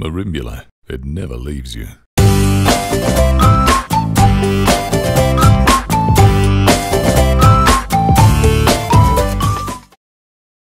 Marimbula, it never leaves you.